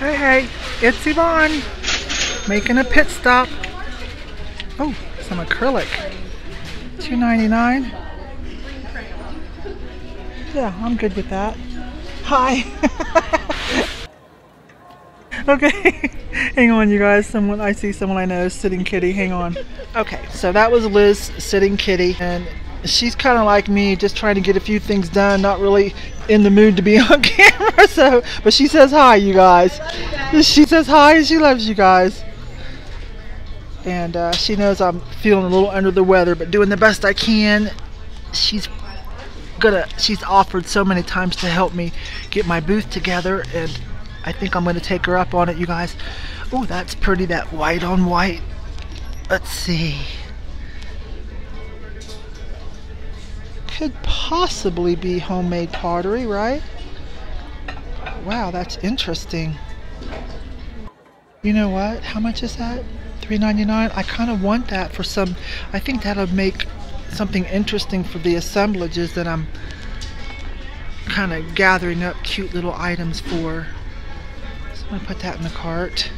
Hey, hey, it's Yvon making a pit stop. Oh, some acrylic. $2.99. Yeah, I'm good with that. Hi. okay, hang on, you guys. Someone I see someone I know sitting kitty. Hang on. Okay, so that was Liz sitting kitty, and she's kind of like me, just trying to get a few things done. Not really in the mood to be on camera. So, but she says hi, you guys. She says hi, and she loves you guys. And uh, she knows I'm feeling a little under the weather, but doing the best I can. She's gonna she's offered so many times to help me get my booth together and I think I'm gonna take her up on it you guys oh that's pretty that white on white let's see could possibly be homemade pottery right? Wow that's interesting. You know what? How much is that? $3.99 I kind of want that for some I think that'll make something interesting for the assemblages that I'm kind of gathering up cute little items for. So I'm going to put that in the cart.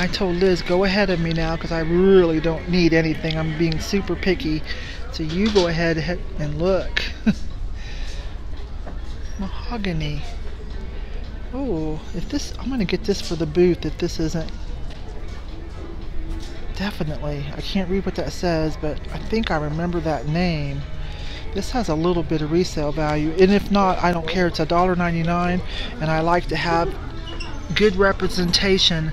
I told Liz, go ahead of me now because I really don't need anything. I'm being super picky. So you go ahead and look. Mahogany. Oh, if this, I'm going to get this for the booth if this isn't Definitely. I can't read what that says, but I think I remember that name. This has a little bit of resale value, and if not, I don't care. It's $1.99, and I like to have good representation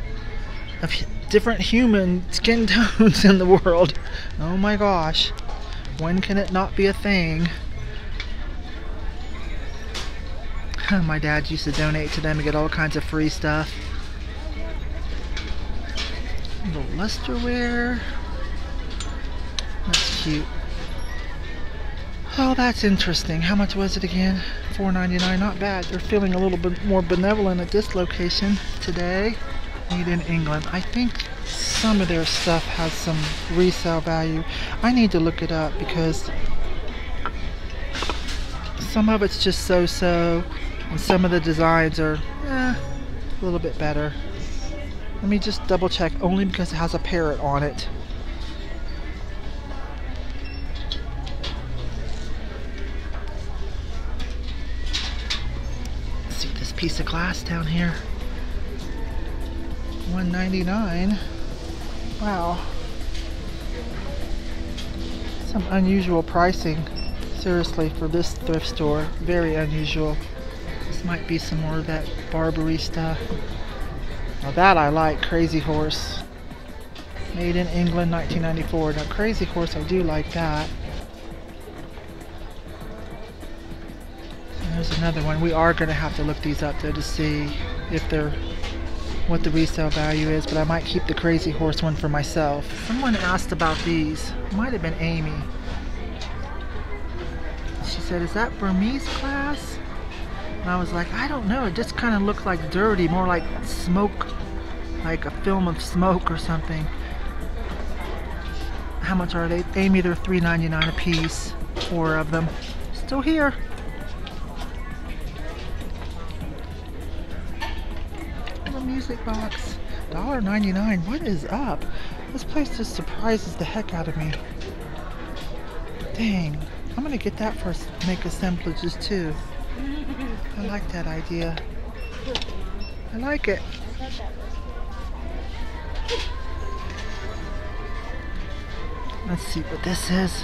of different human skin tones in the world. Oh my gosh. When can it not be a thing? my dad used to donate to them and get all kinds of free stuff. Little lusterware. That's cute. Oh, that's interesting. How much was it again? $4.99. Not bad. They're feeling a little bit more benevolent at this location today. Made in England. I think some of their stuff has some resale value. I need to look it up because some of it's just so-so and some of the designs are eh, a little bit better. Let me just double check, only because it has a parrot on it. Let's see this piece of glass down here. 199 Wow. Some unusual pricing. Seriously, for this thrift store. Very unusual. This might be some more of that Barbary stuff. Now that I like, Crazy Horse. Made in England, 1994. Now Crazy Horse, I do like that. And there's another one. We are going to have to look these up though to see if they're what the resale value is, but I might keep the Crazy Horse one for myself. Someone asked about these. Might have been Amy. She said, is that Burmese glass? And I was like, I don't know. It just kind of looked like dirty, more like smoke, like a film of smoke or something. How much are they? Amy, they're $3.99 a piece. Four of them. Still here. Music box. $1.99. What is up? This place just surprises the heck out of me. Dang. I'm gonna get that for make assemblages too. I like that idea. I like it. Let's see what this is.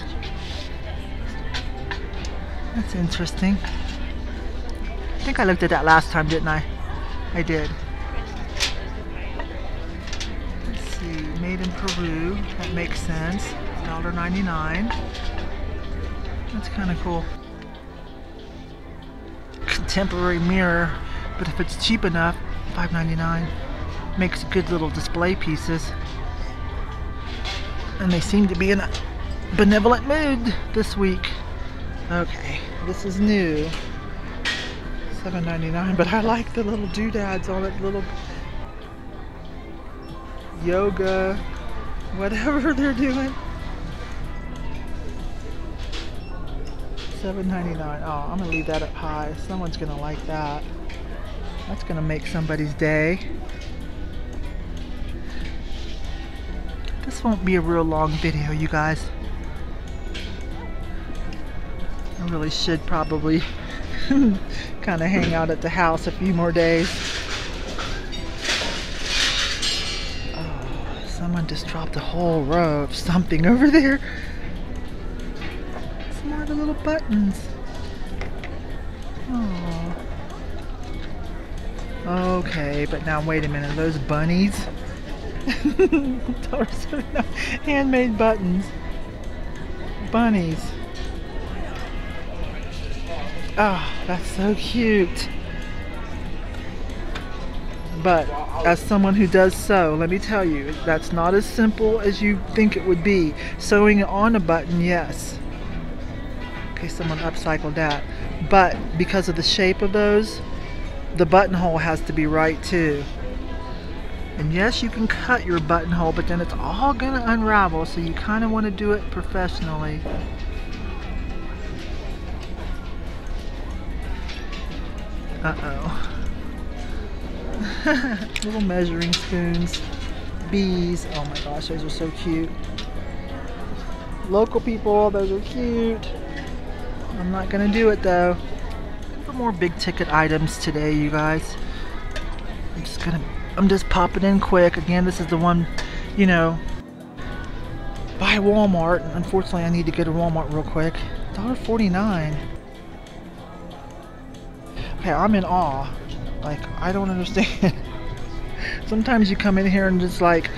That's interesting. I think I looked at that last time, didn't I? I did. Peru. That makes sense. $1.99. That's kind of cool contemporary mirror, but if it's cheap enough, $5.99 makes good little display pieces. And they seem to be in a benevolent mood this week. Okay, this is new. $7.99, but I like the little doodads on it, little yoga, whatever they're doing. $7.99. Oh, I'm gonna leave that up high. Someone's gonna like that. That's gonna make somebody's day. This won't be a real long video, you guys. I really should probably kind of hang out at the house a few more days. Someone just dropped a whole row of something over there. Smart little buttons. Oh. Okay, but now wait a minute. Those bunnies? Handmade buttons. Bunnies. Oh, that's so cute. But as someone who does sew, let me tell you, that's not as simple as you think it would be. Sewing on a button, yes. Okay, someone upcycled that. But because of the shape of those, the buttonhole has to be right too. And yes, you can cut your buttonhole, but then it's all gonna unravel, so you kind of want to do it professionally. Uh-oh. Little measuring spoons. Bees. Oh my gosh, those are so cute. Local people, those are cute. I'm not gonna do it though. For more big ticket items today, you guys. I'm just gonna, I'm just popping in quick. Again, this is the one, you know, by Walmart. Unfortunately, I need to go to Walmart real quick. $1.49. Okay, I'm in awe. Like, I don't understand. Sometimes you come in here and it's like,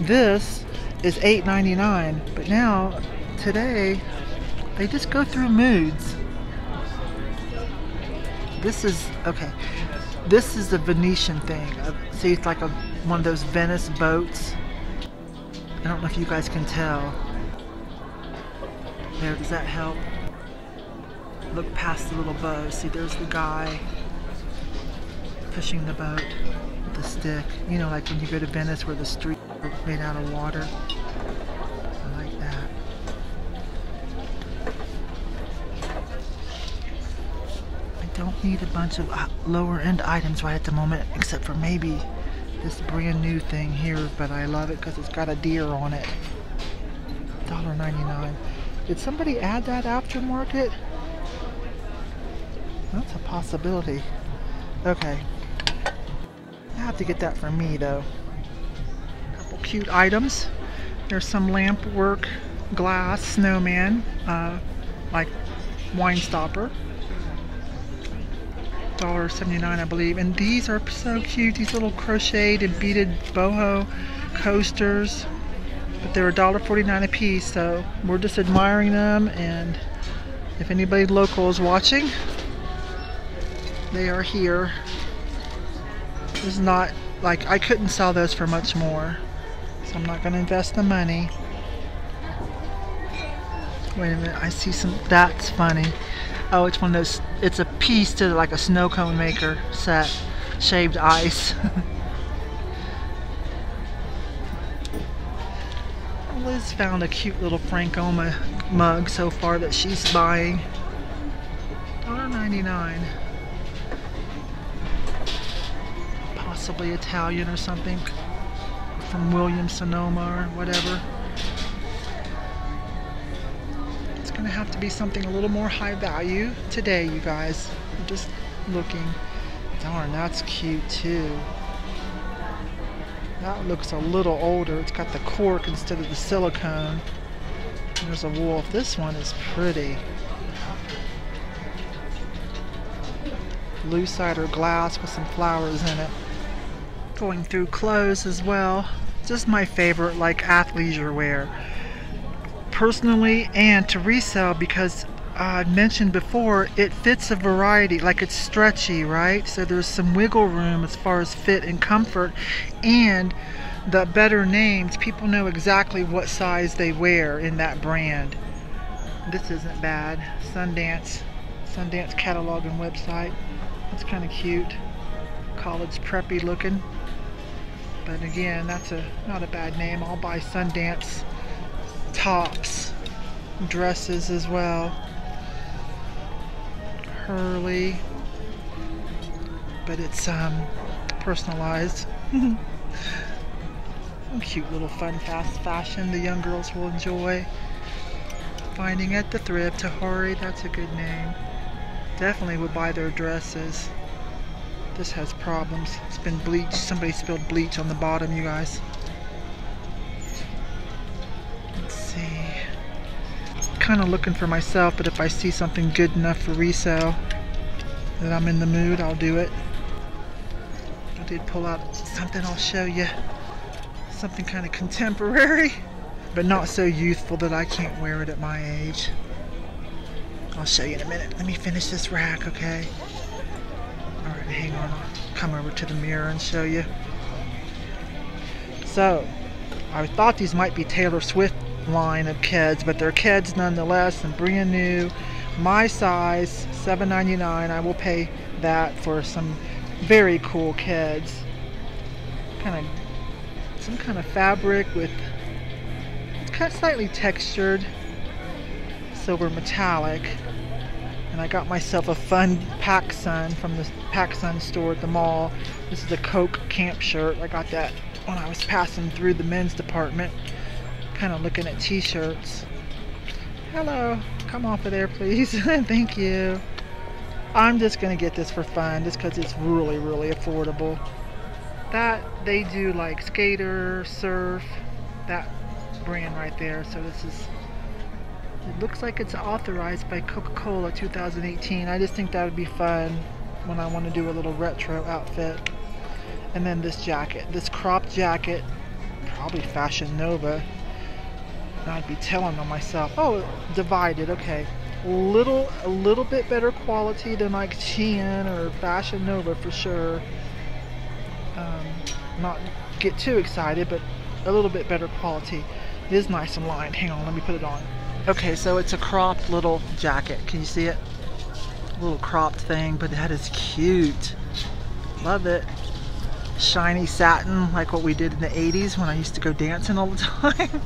this is $8.99. But now, today, they just go through moods. This is, okay, this is the Venetian thing. Uh, see, it's like a one of those Venice boats. I don't know if you guys can tell. There, does that help? look past the little boat. See, there's the guy pushing the boat with the stick. You know, like when you go to Venice where the street is made out of water. I like that. I don't need a bunch of uh, lower end items right at the moment, except for maybe this brand new thing here, but I love it because it's got a deer on it. $1.99. Did somebody add that aftermarket? That's a possibility. Okay. I have to get that for me though. A couple cute items. There's some lamp work glass snowman, uh, like wine stopper. $1.79 I believe. And these are so cute. These little crocheted and beaded boho coasters. But they're $1.49 a piece, so we're just admiring them and if anybody local is watching, they are here. It's not like I couldn't sell those for much more. So I'm not going to invest the money. Wait a minute, I see some, that's funny. Oh, it's one of those, it's a piece to like a snow cone maker set. Shaved ice. Liz found a cute little Frankoma mug so far that she's buying. $1.99. possibly Italian or something from Williams Sonoma or whatever. It's gonna have to be something a little more high value today, you guys. I'm just looking. Darn, that's cute too. That looks a little older. It's got the cork instead of the silicone. There's a wolf. This one is pretty. Blue cider glass with some flowers in it going through clothes as well. Just my favorite like athleisure wear. Personally and to resell because I mentioned before it fits a variety like it's stretchy right? So there's some wiggle room as far as fit and comfort and the better names people know exactly what size they wear in that brand. This isn't bad. Sundance Sundance catalog and website. That's kind of cute. College preppy looking but again, that's a not a bad name. I'll buy Sundance tops, dresses as well. curly, but it's um, personalized. cute little fun fast fashion the young girls will enjoy. Finding at the thrift, Tahari, that's a good name. Definitely would buy their dresses. This has problems. It's been bleached. Somebody spilled bleach on the bottom, you guys. Let's see. Kind of looking for myself, but if I see something good enough for resale that I'm in the mood, I'll do it. I did pull out something I'll show you. Something kind of contemporary, but not so youthful that I can't wear it at my age. I'll show you in a minute. Let me finish this rack, okay? Alright, hang on. I'll come over to the mirror and show you. So, I thought these might be Taylor Swift line of Keds, but they're Keds nonetheless and brand new. My size, $7.99. I will pay that for some very cool Keds. Kind of, some kind of fabric with, it's kind of slightly textured silver metallic and I got myself a fun PacSun from the PacSun store at the mall. This is a Coke camp shirt. I got that when I was passing through the men's department, kind of looking at t-shirts. Hello, come off of there please. Thank you. I'm just gonna get this for fun just because it's really, really affordable. That, they do like skater, surf, that brand right there. So this is it looks like it's authorized by Coca-Cola 2018. I just think that would be fun when I want to do a little retro outfit. And then this jacket, this crop jacket, probably Fashion Nova. And I'd be telling on myself, oh, divided, okay. Little, a little bit better quality than like Shein or Fashion Nova for sure. Um, not get too excited, but a little bit better quality. It is nice and lined. Hang on, let me put it on. Okay, so it's a cropped little jacket. Can you see it? Little cropped thing, but that is cute. Love it. Shiny satin, like what we did in the 80s when I used to go dancing all the time.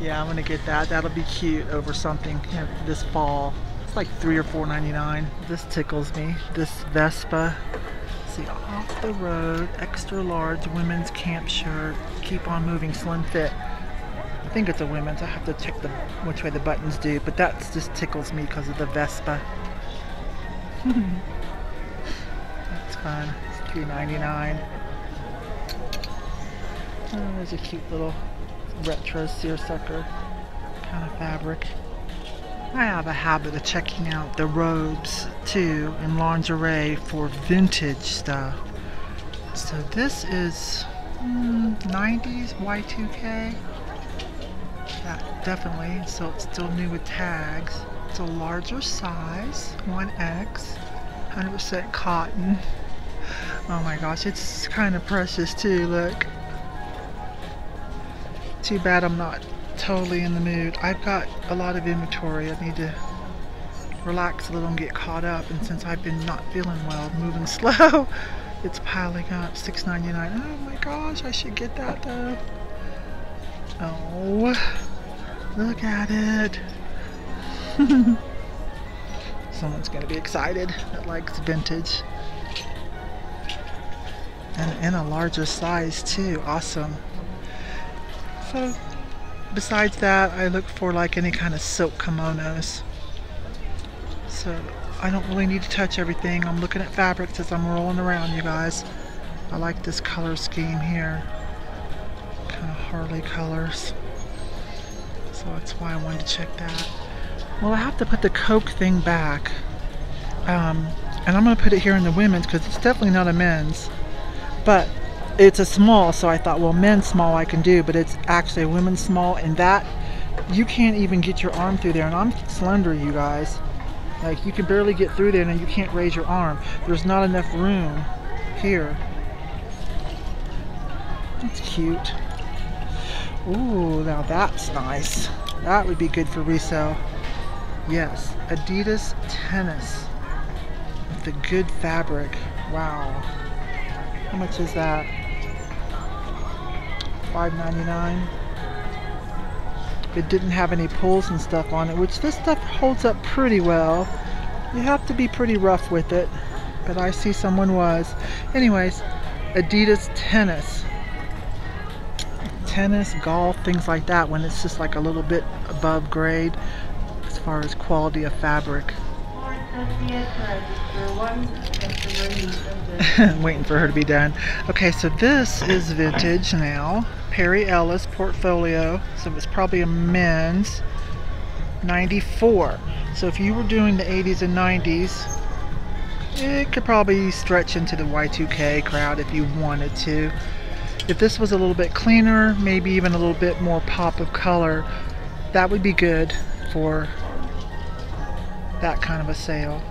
yeah, I'm gonna get that. That'll be cute over something you know, this fall. It's like three or four ninety nine. This tickles me. This Vespa. See, off the road, extra large women's camp shirt. Keep on moving, slim fit. I think it's a women's. I have to check the which way the buttons do, but that just tickles me because of the Vespa. That's fun. It's $3.99. Oh, there's a cute little retro seersucker kind of fabric. I have a habit of checking out the robes too in lingerie for vintage stuff. So this is mm, 90s Y2K. That definitely, so it's still new with tags. It's a larger size, 1X, 100% cotton. Oh my gosh, it's kind of precious too, look. Too bad I'm not totally in the mood. I've got a lot of inventory. I need to relax a little and get caught up. And since I've been not feeling well, moving slow, it's piling up. $6.99. Oh my gosh, I should get that though. Oh. Look at it. Someone's going to be excited that likes vintage. And in a larger size too. Awesome. So, besides that, I look for like any kind of silk kimonos. So, I don't really need to touch everything. I'm looking at fabrics as I'm rolling around, you guys. I like this color scheme here. Kind of Harley colors so that's why I wanted to check that. Well, I have to put the Coke thing back. Um, and I'm going to put it here in the women's because it's definitely not a men's. But it's a small, so I thought, well, men's small I can do, but it's actually a women's small, and that, you can't even get your arm through there. And I'm slender, you guys. Like, you can barely get through there and you can't raise your arm. There's not enough room here. That's cute. Ooh, now that's nice. That would be good for resale. Yes, Adidas tennis with the good fabric. Wow. How much is that? $5.99. It didn't have any pulls and stuff on it, which this stuff holds up pretty well. you have to be pretty rough with it but I see someone was anyways Adidas tennis tennis golf things like that when it's just like a little bit above grade as far as quality of fabric. Waiting for her to be done. Okay so this is vintage now. Perry Ellis portfolio. So it's probably a men's. 94 so if you were doing the 80s and 90s it could probably stretch into the Y2K crowd if you wanted to if this was a little bit cleaner maybe even a little bit more pop of color that would be good for that kind of a sale.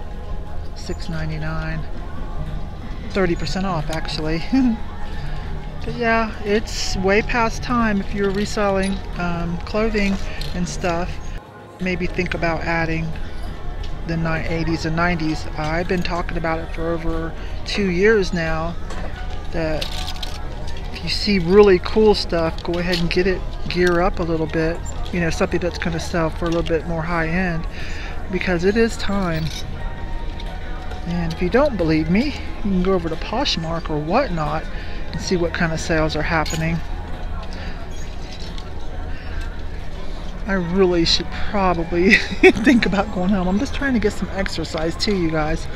$6.99 30% off actually. But yeah it's way past time if you're reselling um, clothing and stuff. Maybe think about adding the 80s and 90s I've been talking about it for over two years now that if you see really cool stuff go ahead and get it gear up a little bit you know something that's going to sell for a little bit more high end because it is time and if you don't believe me you can go over to Poshmark or whatnot and see what kind of sales are happening I really should probably think about going home. I'm just trying to get some exercise too, you guys.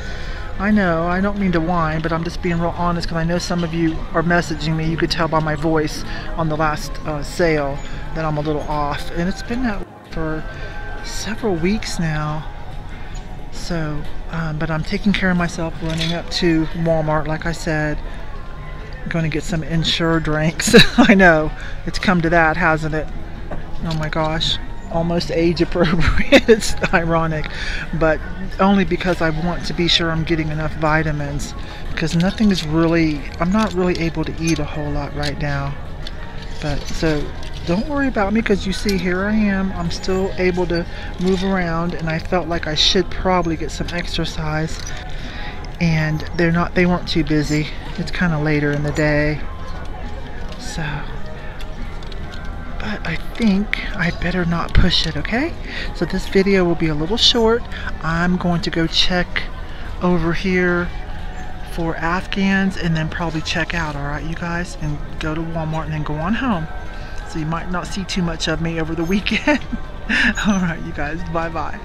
I know, I don't mean to whine, but I'm just being real honest because I know some of you are messaging me. You could tell by my voice on the last uh, sale that I'm a little off. And it's been that for several weeks now. So, um, but I'm taking care of myself, running up to Walmart, like I said. I'm going to get some Ensure drinks. I know, it's come to that, hasn't it? oh my gosh almost age appropriate it's ironic but only because I want to be sure I'm getting enough vitamins because nothing is really I'm not really able to eat a whole lot right now. But so don't worry about me because you see here I am I'm still able to move around and I felt like I should probably get some exercise. And they're not they weren't too busy. It's kind of later in the day. So but I think I better not push it, okay? So this video will be a little short. I'm going to go check over here for Afghans and then probably check out, all right, you guys? And go to Walmart and then go on home. So you might not see too much of me over the weekend. all right, you guys, bye-bye.